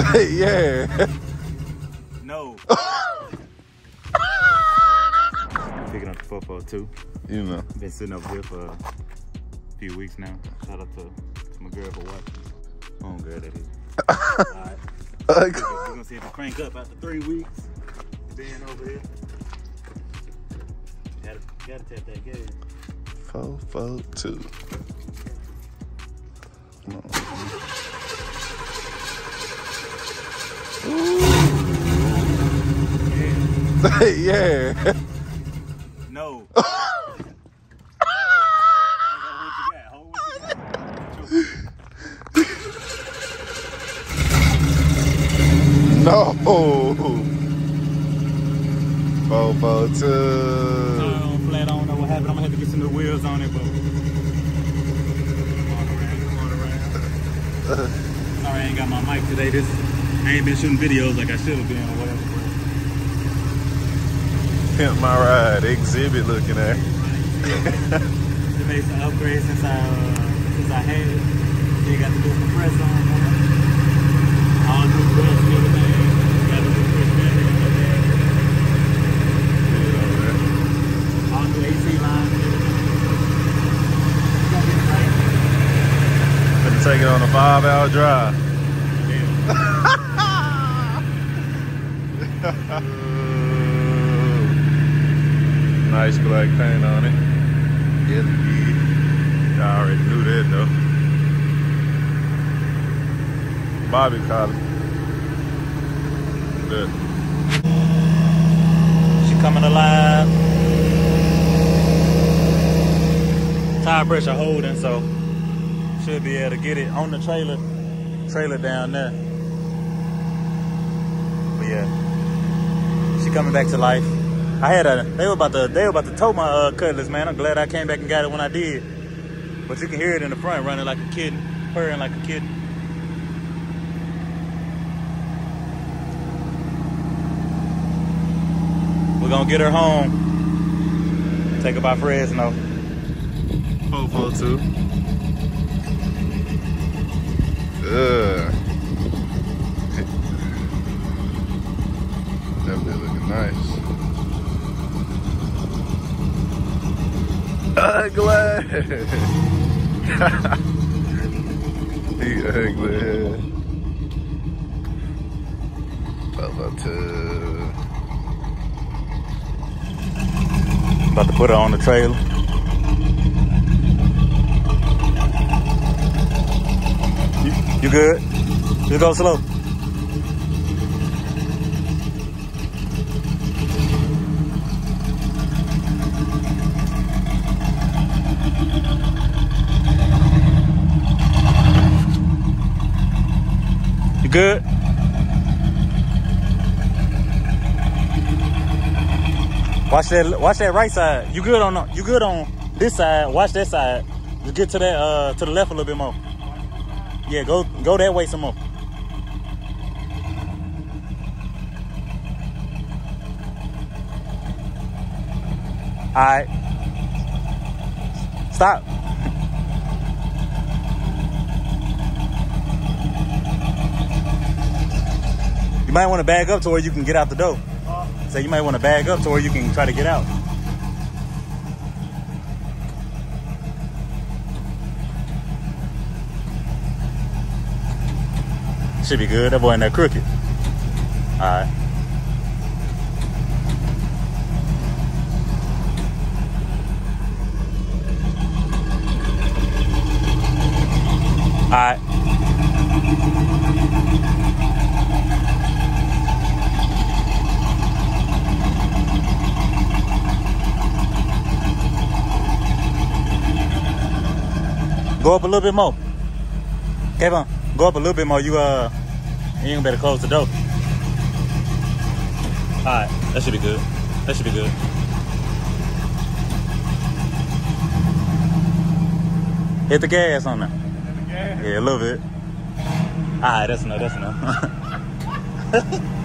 yeah. No. Picking up the football too. You know. Been sitting up here for a few weeks now. Shout out to, to my girl for watching. Oh, girl, that is. Alright. We're gonna see if it crank up after three weeks. Being over here. Gotta, gotta tap that gas. Four, four, two. On. Yeah. yeah. No. Hold what you got. Hold what you got. No. Four, four, two. On flat. I don't know what happened. I'm gonna have to get some new wheels on it, but. Come on around, come on around. Sorry, I ain't got my mic today. This I ain't been shooting videos like I should have been or whatever. Pimp my ride. Exhibit looking at. They made some upgrades since I uh, since I had it. They got the new compressor on. All new belts everything. Got the new push battery and everything. All new AC lines and everything. It's gonna be nice. Gonna take it on a five hour drive. nice black paint on it. Yeah, yeah. I already knew that though. Bobby Collie. Look. She coming alive. Tire pressure holding, so should be able to get it on the trailer. Trailer down there. But yeah, she coming back to life. I had a they were about to they were about to tow my uh, cutlass, man. I'm glad I came back and got it when I did. But you can hear it in the front running like a kid, purring like a kid. We're gonna get her home. Take her by Fresno. Four, four, two. Ugh. Definitely looking nice. Ugly. he ugly. Bubba two. About to put her on the trailer. You, you good? Just go slow. You good? Watch that. Watch that right side. You good on? You good on this side? Watch that side. Just get to that. Uh, to the left a little bit more. Yeah, go go that way some more. All right. Stop. You might want to bag up to where you can get out the door. Uh-huh. So you might want to bag up to where you can try to get out. Should be good. That boy in there crooked. All right. All right. Go up a little bit more. Kevin, go up a little bit more. You uh, you even better close the door. All right, that should be good. That should be good. Hit the gas on there. Yeah, a little bit. All right, that's enough. That's enough.